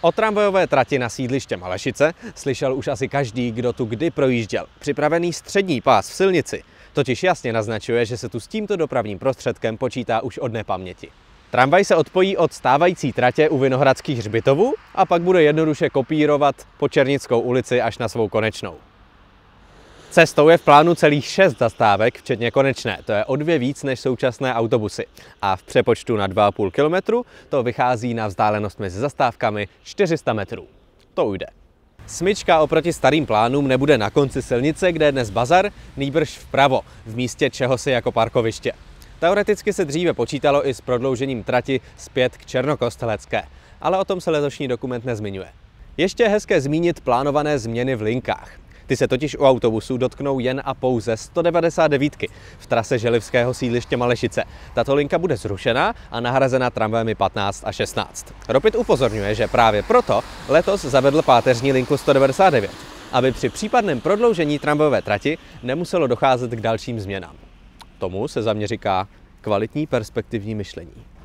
O tramvajové trati na sídliště Malešice slyšel už asi každý, kdo tu kdy projížděl. Připravený střední pás v silnici totiž jasně naznačuje, že se tu s tímto dopravním prostředkem počítá už od nepaměti. Tramvaj se odpojí od stávající tratě u Vinohradských hřbitovů a pak bude jednoduše kopírovat po Černickou ulici až na svou konečnou. Cestou je v plánu celých šest zastávek, včetně konečné. To je o dvě víc než současné autobusy. A v přepočtu na 2,5 km to vychází na vzdálenost mezi zastávkami 400 metrů. To ujde. Smyčka oproti starým plánům nebude na konci silnice, kde je dnes bazar, nýbrž vpravo, v místě čehosi jako parkoviště. Teoreticky se dříve počítalo i s prodloužením trati zpět k Černokostelecké, ale o tom se letošní dokument nezmiňuje. Ještě je hezké zmínit plánované změny v linkách. Ty se totiž u autobusů dotknou jen a pouze 199 v trase želivského sídliště Malešice. Tato linka bude zrušena a nahrazena tramvajemi 15 a 16. Ropit upozorňuje, že právě proto letos zavedl páteřní linku 199, aby při případném prodloužení tramvajové trati nemuselo docházet k dalším změnám. Tomu se za mě říká kvalitní perspektivní myšlení.